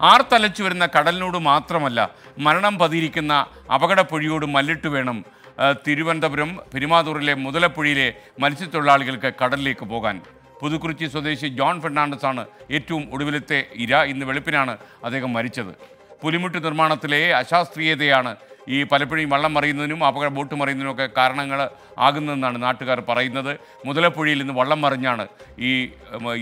ആർത്തലച്ചു വരുന്ന കടലിനോട് മാത്രമല്ല മരണം പതിയിരിക്കുന്ന അപകടപ്പുഴിയോട് മല്ലിട്ട് വേണം തിരുവനന്തപുരം പെരുമാതൂറിലെ മുതലപ്പുഴയിലെ മത്സ്യത്തൊഴിലാളികൾക്ക് കടലിലേക്ക് പോകാൻ. പുതുക്കുറിച്ചി സ്വദേശി ജോൺ ഫെർണാണ്ടസ് ആണ് ഏറ്റവും ഒടുവിലത്തെ ഇര ഇന്ന് വെളുപ്പിനാണ് അദ്ദേഹം മരിച്ചത്. പുലിമുട്ട് നിർമ്മാണത്തിലെ അശാസ്ത്രീയതയാണ് ഈ പലപ്പോഴും വള്ളം മറിയുന്നതിനും അപകട ബോട്ട് മറിയുന്നതിനുമൊക്കെ കാരണങ്ങൾ ആകുന്നതെന്നാണ് നാട്ടുകാർ പറയുന്നത്. മുതലപ്പുഴയിൽ നിന്ന് വള്ളം മറിഞ്ഞാണ് ഈ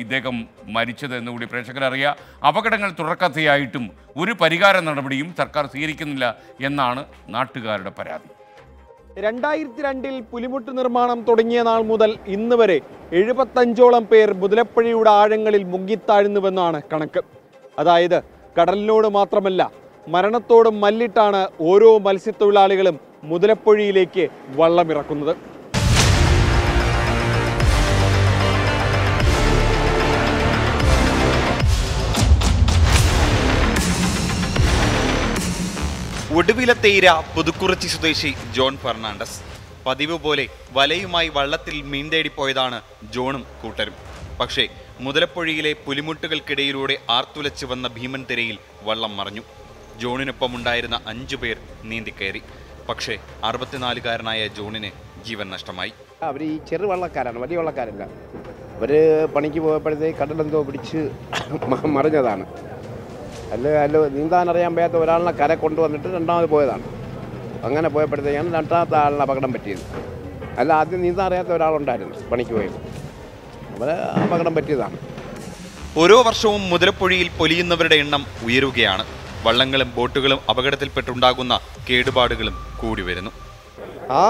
ഇദ്ദേഹം മരിച്ചത് എന്നുകൂടി പ്രേക്ഷകരറിയാം അപകടങ്ങൾ തുടർക്കഥയായിട്ടും ഒരു പരിഹാര നടപടിയും സർക്കാർ സ്വീകരിക്കുന്നില്ല എന്നാണ് നാട്ടുകാരുടെ പരാതി. രണ്ടായിരത്തി രണ്ടിൽ പുലിമുട്ട് നിർമ്മാണം തുടങ്ങിയ നാൾ മുതൽ ഇന്ന് വരെ എഴുപത്തഞ്ചോളം പേർ മുതലപ്പുഴയുടെ ആഴങ്ങളിൽ മുങ്ങിത്താഴുന്നുവെന്നാണ് കണക്ക്. അതായത് കടലിനോട് മാത്രമല്ല മരണത്തോടും മല്ലിട്ടാണ് ഓരോ മത്സ്യത്തൊഴിലാളികളും മുതലപ്പൊഴിയിലേക്ക് വള്ളമിറക്കുന്നത്. ഒടുവിലത്തെ ഇര പുതുക്കുറിച്ചി സ്വദേശി ജോൺ ഫെർണാണ്ടസ്. പതിവ് പോലെ വലയുമായി വള്ളത്തിൽ മീൻ തേടിപ്പോയതാണ് ജോണും കൂട്ടരും. പക്ഷേ മുതലപ്പൊഴിയിലെ പുലിമുട്ടുകൾക്കിടയിലൂടെ ആർത്തുലച്ച് വന്ന ഭീമൻ തിരയിൽ വള്ളം മറഞ്ഞു. ജോണിനൊപ്പമുണ്ടായിരുന്ന അഞ്ചു പേർ നീന്തിക്കയറി. പക്ഷേ അറുപത്തിനാലുകാരനായ ജോണിന് ജീവൻ നഷ്ടമായി. അവർ ഈ ചെറു വള്ളക്കാരാണ് വലിയ വള്ളക്കാരല്ല. അവർ പണിക്ക് പോയപ്പോഴത്തേക്ക് കടലെന്തോ പിടിച്ച് മറിഞ്ഞതാണ്. അല്ല അല്ല നീന്താൻ അറിയാൻ വയ്യാത്ത ഒരാളിനെ കര കൊണ്ടുവന്നിട്ട് രണ്ടാമത് പോയതാണ്. അങ്ങനെ പോയപ്പോഴത്തേക്കാണ് രണ്ടാമത്തെ ആളിന് അപകടം പറ്റിയത്. അല്ല ആദ്യം നീന്താൻ അറിയാത്ത ഒരാളുണ്ടായിരുന്നു പണിക്ക് പോയത്. അവരെ അപകടം പറ്റിയതാണ്. ഓരോ വർഷവും മുതലപ്പുഴയിൽ പൊലിയുന്നവരുടെ എണ്ണം ഉയരുകയാണ്. വള്ളങ്ങളും ബോട്ടുകളും അപകടത്തിൽപ്പെട്ടുണ്ടാകുന്ന കേടുപാടുകളും കൂടി വരുന്നു. ആ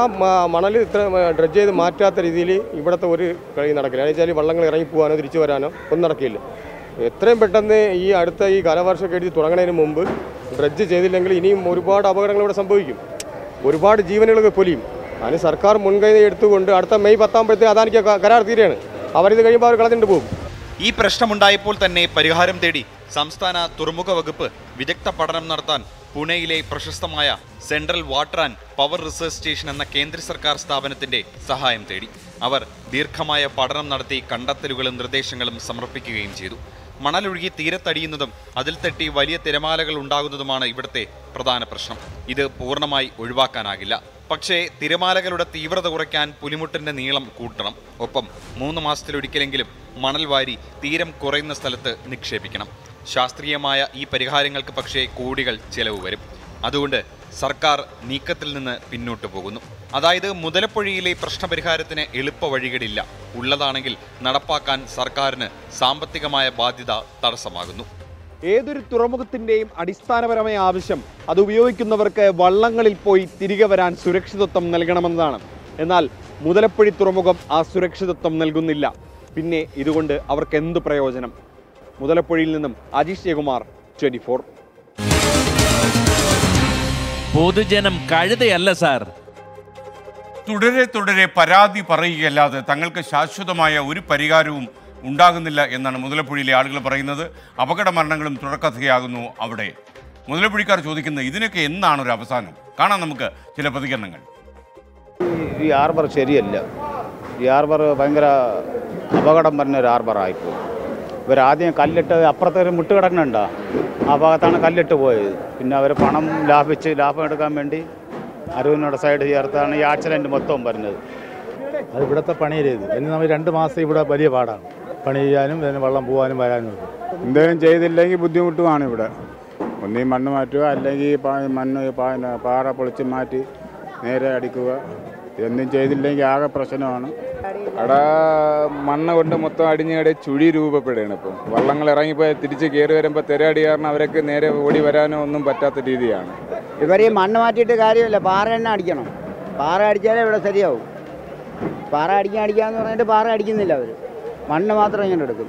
മണൽ ഇത്ര ഡ്രഡ്ജ് ചെയ്ത് മാറ്റാത്ത രീതിയിൽ ഇവിടുത്തെ ഒരു കളി നടക്കില്ല. എന്ന് വെച്ചാൽ വള്ളങ്ങൾ ഇറങ്ങി പോകാനോ തിരിച്ചു വരാനോ ഒന്നും നടക്കില്ല. എത്രയും പെട്ടെന്ന് ഈ അടുത്ത ഈ കാലവർഷം എഴുതി തുടങ്ങുന്നതിന് മുമ്പ് ഡ്രഡ്ജ് ചെയ്തില്ലെങ്കിൽ ഇനിയും ഒരുപാട് അപകടങ്ങൾ ഇവിടെ സംഭവിക്കും. ഒരുപാട് ജീവനുകളൊക്കെ പൊലിയും. അതിന് സർക്കാർ മുൻകൈ എടുത്തുകൊണ്ട് അടുത്ത മെയ് പത്താകുമ്പോഴത്തേക്ക് അദാനിക്ക് കരാർ തീരെയാണ് അവരിത് കഴിയുമ്പോൾ അവർ കളഞ്ഞിട്ട് പോകും. ഈ പ്രശ്നമുണ്ടായപ്പോൾ തന്നെ പരിഹാരം തേടി സംസ്ഥാന തുറമുഖ വകുപ്പ് വിദഗ്ധ പഠനം നടത്താൻ പുണെയിലെ പ്രശസ്തമായ central water and power research station എന്ന കേന്ദ്ര സർക്കാർ സ്ഥാപനത്തിന്റെ സഹായം തേടി അവർ ദീർഘമായ പഠനം നടത്തി കണ്ടെത്തലുകളും നിർദ്ദേശങ്ങളും സമർപ്പിക്കുകയും ചെയ്തു. മണലൊഴുകി തീരത്തടിയുന്നതും അതിൽ തട്ടി വലിയ തിരമാലകൾ ഉണ്ടാകുന്നതുമാണ് ഇവിടുത്തെ പ്രധാന പ്രശ്നം. ഇത് പൂർണമായി ഒഴിവാക്കാനാകില്ല. പക്ഷേ തിരമാലകളുടെ തീവ്രത കുറയ്ക്കാൻ പുലിമുട്ടിന്റെ നീളം കൂട്ടണം. ഒപ്പം മൂന്ന് മാസത്തിലൊരിക്കലെങ്കിലും മണൽ വാരി തീരം കുറയുന്ന സ്ഥലത്ത് നിക്ഷേപിക്കണം. ശാസ്ത്രീയമായ ഈ പരിഹാരങ്ങൾക്ക് പക്ഷേ കോടികൾ ചെലവ് വരും. അതുകൊണ്ട് സർക്കാർ നീക്കത്തിൽ നിന്ന് പിന്നോട്ട് പോകുന്നു. അതായത് മുതലപ്പുഴയിലെ പ്രശ്നപരിഹാരത്തിന് എളുപ്പ വഴികളില്ല. ഉള്ളതാണെങ്കിൽ നടപ്പാക്കാൻ സർക്കാരിന് സാമ്പത്തികമായ ബാധ്യത തടസ്സമാകുന്നു. ഏതൊരു തുറമുഖത്തിന്റെയും അടിസ്ഥാനപരമായ ആവശ്യം അത് ഉപയോഗിക്കുന്നവർക്ക് വള്ളങ്ങളിൽ പോയി തിരികെ വരാൻ സുരക്ഷിതത്വം നൽകണമെന്നതാണ്. എന്നാൽ മുതലപ്പുഴി തുറമുഖം ആ സുരക്ഷിതത്വം നൽകുന്നില്ല. പിന്നെ ഇതുകൊണ്ട് അവർക്ക് എന്ത് പ്രയോജനം? മുതലപ്പുഴയിൽ നിന്നും അജീഷ് ജയകുമാർ ട്വന്റി ഫോർ. പൊതുജനം കഴുതയല്ല സാർ. തുടരെ തുടരെ പരാതി പറയുകയല്ലാതെ തങ്ങൾക്ക് ശാശ്വതമായ ഒരു പരിഹാരവും ഉണ്ടാകുന്നില്ല എന്നാണ് മുതലപ്പുഴയിലെ ആളുകൾ പറയുന്നത്. അപകട മരണങ്ങളും തുടർക്കഥയാകുന്നു അവിടെ. മുതലപ്പുഴിക്കാർ ചോദിക്കുന്നത് ഇതിനൊക്കെ എന്നാണ് ഒരു അവസാനം? കാണാം നമുക്ക് ചില പ്രതികരണങ്ങൾ. ഈ ആർബർ ശരിയല്ല. ഈ ആർബർ ഭയങ്കര അപകടം പറഞ്ഞ ഒരു ഹാർബറായിപ്പോയി. ഇവരാദ്യം കല്ലിട്ട് അപ്പുറത്തെ ഒരു മുട്ട് കിടക്കുന്നുണ്ടോ? ആ ഭാഗത്താണ് കല്ലിട്ട് പോയത്. പിന്നെ അവർ പണം ലാഭിച്ച് ലാഭം എടുക്കാൻ വേണ്ടി അരുവിനോട് സൈഡ് ചേർത്താണ് ഈ ആക്സിഡന്റ് മൊത്തവും പറഞ്ഞത് അത് ഇവിടുത്തെ പണിയിലേത് ഇനി നമ്മൾ രണ്ട് മാസം ഇവിടെ വലിയ പാടാണ്. പണി ചെയ്യാനും ഇതിന് വെള്ളം പോകാനും വരാനും എന്തെങ്കിലും ചെയ്തില്ലെങ്കിൽ ബുദ്ധിമുട്ടുമാണ് ഇവിടെ. ഒന്നീ മണ്ണ് മാറ്റുക അല്ലെങ്കിൽ മണ്ണ് പാറ പൊളിച്ച് മാറ്റി നേരെ അടിക്കുക. എന്തും ചെയ്തില്ലെങ്കിൽ ആകെ പ്രശ്നമാണ്. അവിടെ മണ്ണ് കൊണ്ട് മൊത്തം അടിഞ്ഞിടെ ചുഴി രൂപപ്പെടുകയാണ് ഇപ്പം. വള്ളങ്ങൾ ഇറങ്ങിപ്പോയി തിരിച്ച് കയറി വരുമ്പോൾ തിരയടി കാരണം നേരെ ഓടി വരാനോ ഒന്നും പറ്റാത്ത രീതിയാണ്. ഇവർ ഈ മണ്ണ് മാറ്റിയിട്ട് കാര്യമില്ല. പാറ തന്നെ അടിക്കണം. പാറ അടിച്ചാലേ ഇവിടെ ശരിയാവും. പാറ അടിക്കാൻ അടിക്കാന്ന് പറഞ്ഞിട്ട് പാറ അടിക്കുന്നില്ല അവർ മണ്ണ് മാത്രം ഇങ്ങനെ എടുക്കും.